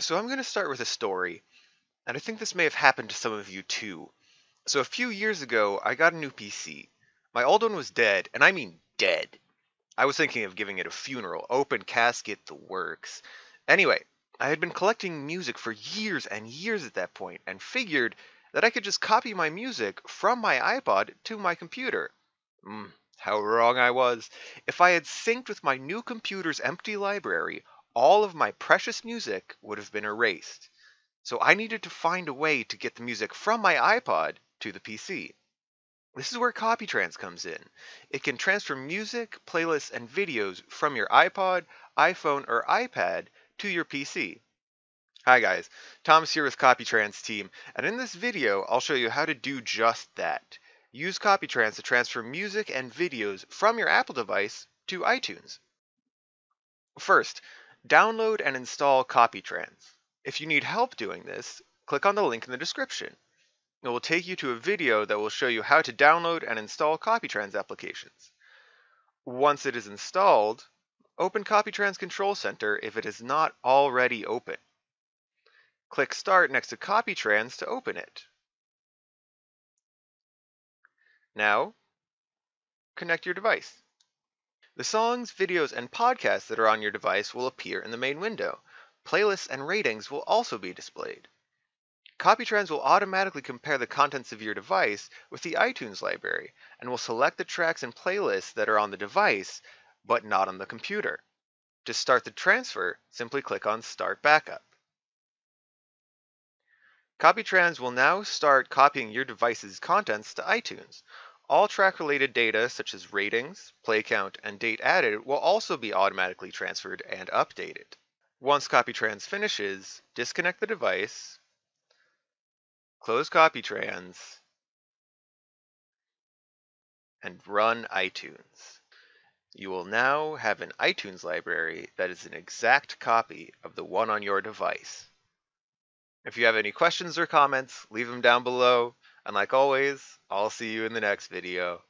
So I'm going to start with a story, and I think this may have happened to some of you too. So a few years ago, I got a new PC. My old one was dead, and I mean dead. I was thinking of giving it a funeral, open casket, the works. Anyway, I had been collecting music for years and years at that point, and figured that I could just copy my music from my iPod to my computer. Mm, how wrong I was. If I had synced with my new computer's empty library, all of my precious music would have been erased. So I needed to find a way to get the music from my iPod to the PC. This is where CopyTrans comes in. It can transfer music, playlists, and videos from your iPod, iPhone, or iPad to your PC. Hi guys, Thomas here with CopyTrans team, and in this video I'll show you how to do just that. Use CopyTrans to transfer music and videos from your Apple device to iTunes. First, Download and install CopyTrans. If you need help doing this, click on the link in the description. It will take you to a video that will show you how to download and install CopyTrans applications. Once it is installed, open CopyTrans Control Center if it is not already open. Click Start next to CopyTrans to open it. Now, connect your device. The songs, videos, and podcasts that are on your device will appear in the main window. Playlists and ratings will also be displayed. CopyTrans will automatically compare the contents of your device with the iTunes library and will select the tracks and playlists that are on the device but not on the computer. To start the transfer, simply click on Start Backup. CopyTrans will now start copying your device's contents to iTunes. All track-related data, such as ratings, play count, and date added, will also be automatically transferred and updated. Once CopyTrans finishes, disconnect the device, close CopyTrans, and run iTunes. You will now have an iTunes library that is an exact copy of the one on your device. If you have any questions or comments, leave them down below. And like always, I'll see you in the next video.